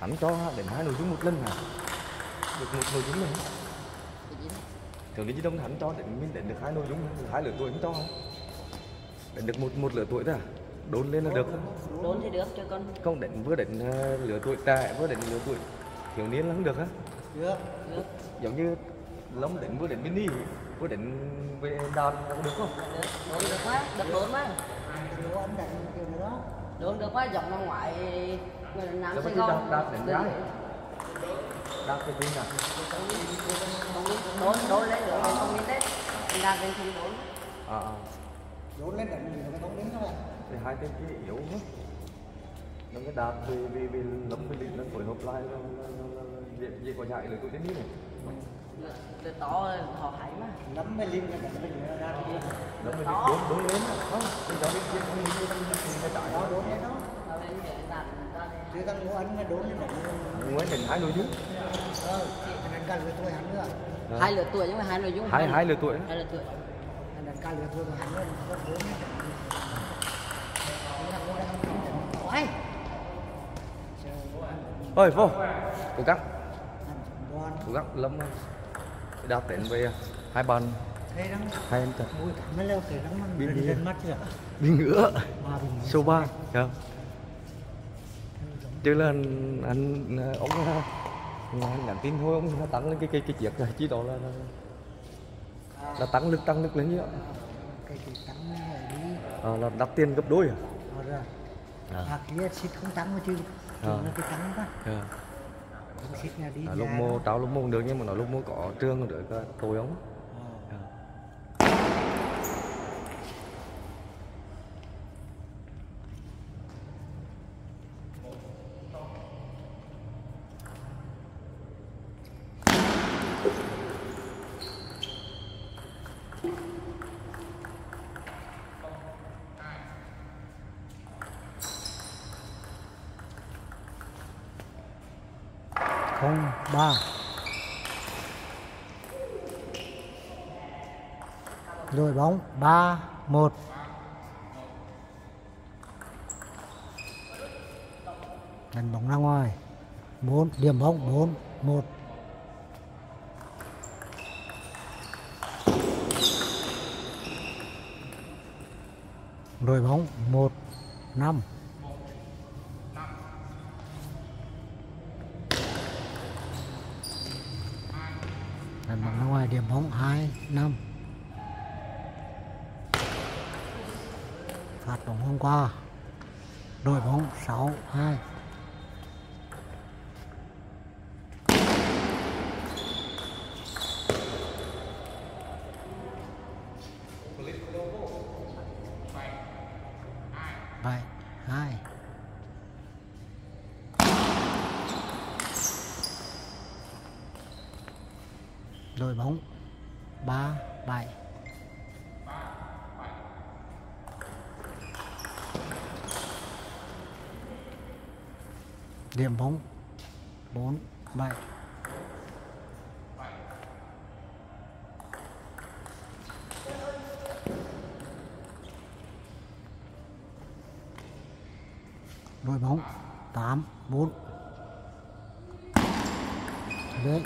hắn cho đến hai nội dung một lần hả? Được một nội dung này thường đi đông hắn cho đến mình đến được hai nội dung hai lứa tuổi hắn cho. Đến được một một lứa tuổi thôi à? Đốn lên là được. Đốn thì được cho con không đến vừa đến uh, lứa tuổi trẻ vừa đến lứa tuổi thiếu niên là không được á. Được. Được. Giống như lắm đến vừa đến mini vừa đến về đàn được không? Được. Đốn được quá được đốn quá. Anh đốn được quá dòng năm ngoại Nam Sài Gòn đạp- đạp đến gái. đàn cái à không biết đốn đốn lấy được không biết đấy anh ra bên không đốn à, à. đốn lên đánh gì nó không đến các bạn thì hai cái cái yếu hết nó cái đạp vì vì vì lắm vì nó phối hợp lại nó dễ dễ có chạy được tôi đến đi này từ to họ hay mà lắm mới lim cái đánh cái nó ra thì lắm vì Đó. đốn đốn lên không thì đó biết biết biết biết cái chạy đó đốn lên đó Ở bên để anh đặt chứ của anh nó đốn lên đánh ngoài đến hai nội dung ờ anh cả lứa tuổi hắn nữa. Hai lứa tuổi nhưng mà hai nội dung hai hai lứa tuổi. Hai lứa tuổi. Anh cả lứa tuổi của hắn nữa nó ơi vô. Cố gắng. Cố gắng lắm đạp đến về hai bàn. Hai em thật. Bị ngứa số ba. Dạ chứ là anh, anh ông anh nhắn tin thôi ông tăng lên cái cái cái chiếc này chỉ đó là là, là tăng lực tăng lực lên nhá cái cái tăng này đi. À, là đắt tiền gấp đôi à? Ờ ra À. à kia xịt không tăng mà chứ. À. nó cái tăng quá. Xịt nhà đi à, lúc đó. mô trao lúc không được nhưng mà nói lúc mô có trương được tôi ông không? Ba. Đội bóng. Ba, một. Đánh bóng ra ngoài. Bốn. Điểm bóng. Bốn, một. Đội bóng. Một, năm. Đánh bóng ngoài điểm bóng hai, năm. Phạt bóng hôm qua. Đội bóng sáu, hai. Bye. hai. Đội bóng. Ba bảy. Điểm bóng. Bốn bảy. Lôi bóng. Tám bốn. Lưới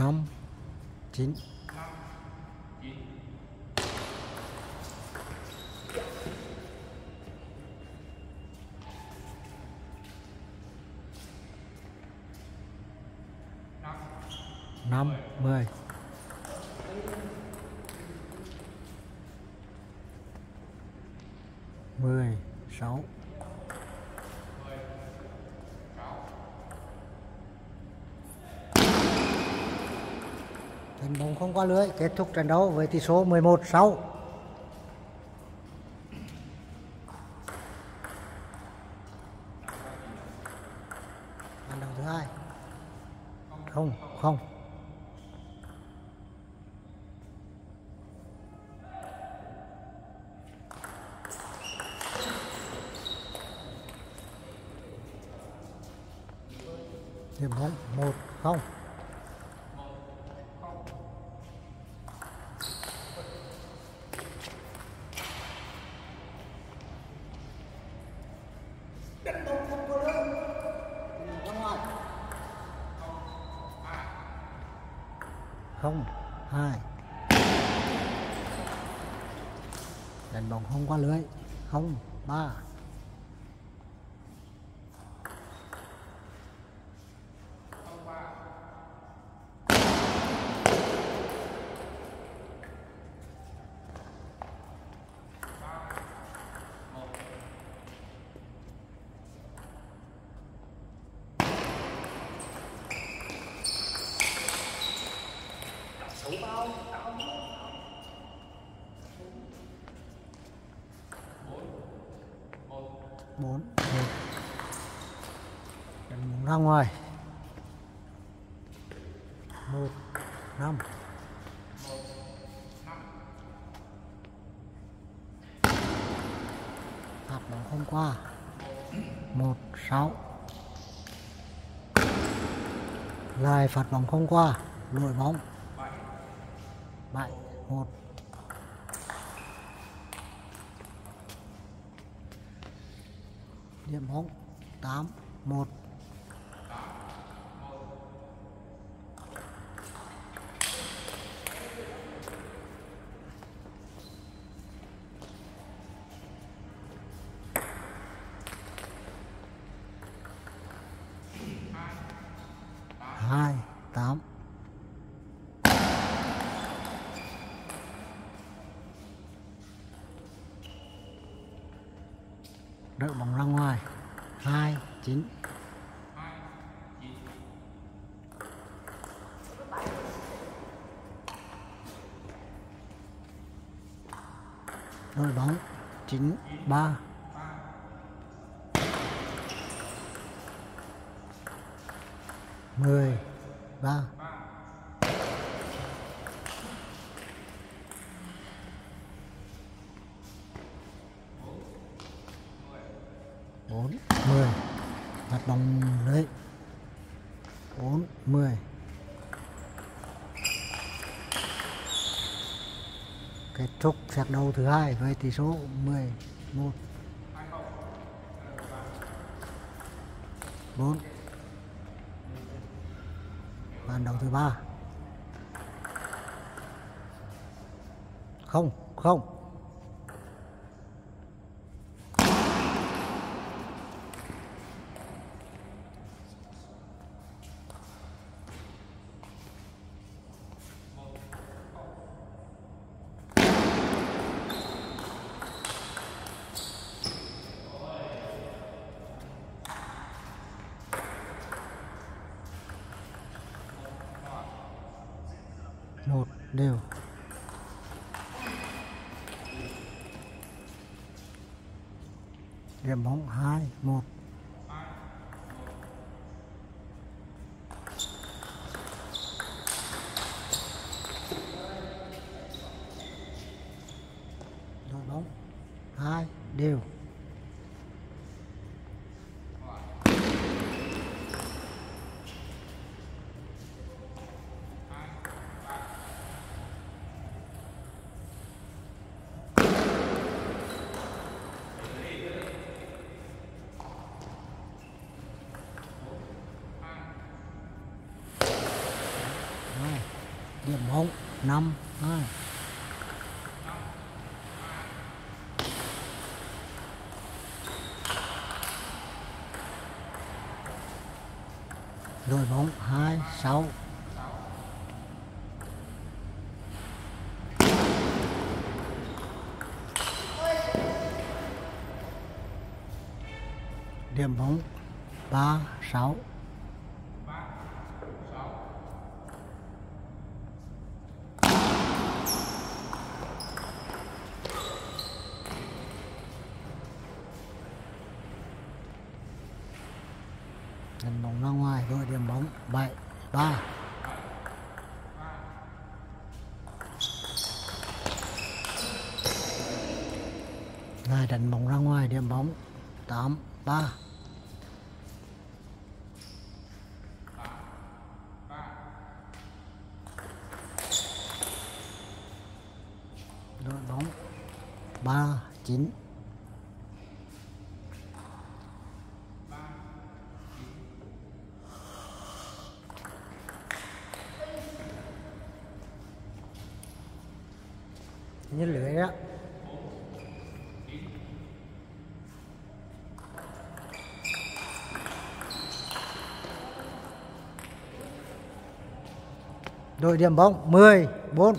năm chín. Năm mười. Mười sáu. Thành bóng không qua lưới, kết thúc trận đấu với tỷ số 11-6. Ban đầu thứ hai. Không, không. Điểm bóng 1-0. đánh bóng không qua lưới. Không, ba. Hãy subscribe cho kênh Ghiền Mì Gõ Để không bỏ lỡ những video hấp dẫn 4 đánh ra ngoài. 1 5 hạt bóng không qua. 1 6 lại phạt bóng không qua. Lội bóng. 7 1 điểm hỗn tám một. Hai tám. Đợi bằng răng chín. Đội bóng. Chín ba. Mười ba bốn mười vòng lưới bốn, mười. Kết thúc sạc đấu thứ hai với tỷ số 11 4 bàn đầu thứ ba. Không không một đều. Điểm bóng hai một. Đội bóng hai đều hai điểm bóng năm hai. Đội bóng hai sáu. Điểm bóng ba sáu. đánh bóng ra ngoài điểm bóng. 8 3 đội bóng 3 9 đội điểm bóng 10 4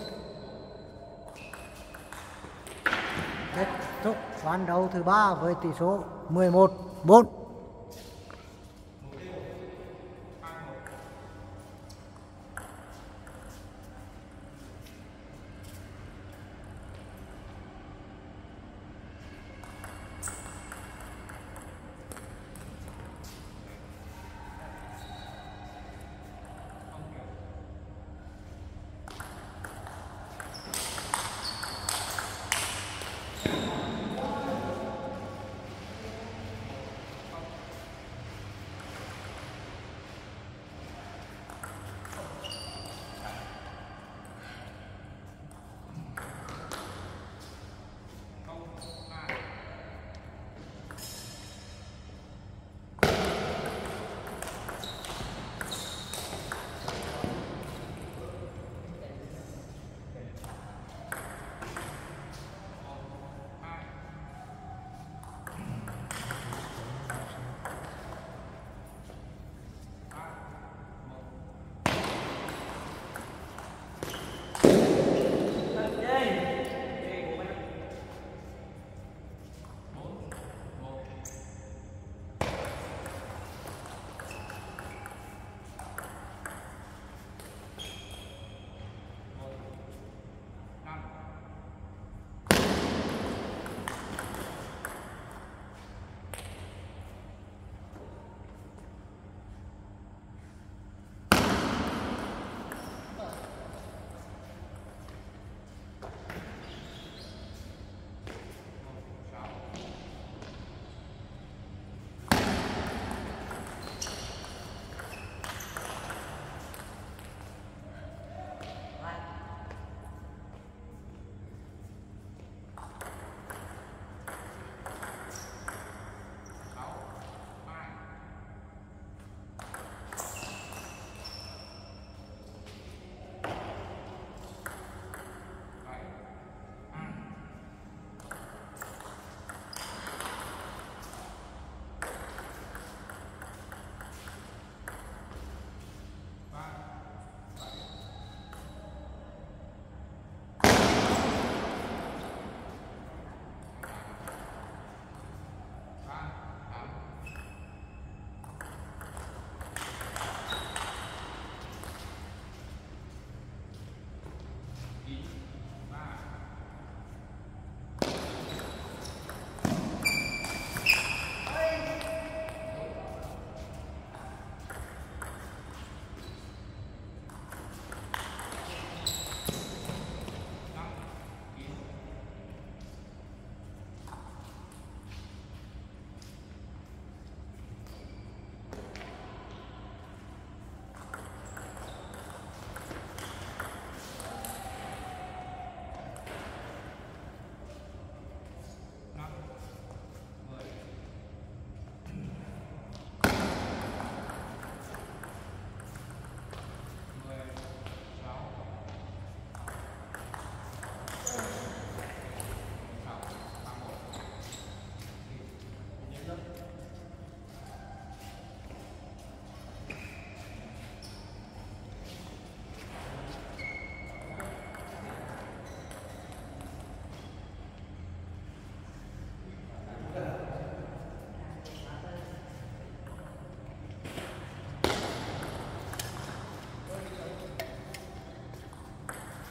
kết thúc ván đấu thứ ba với tỷ số 11 4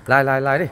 lại lại lại đi.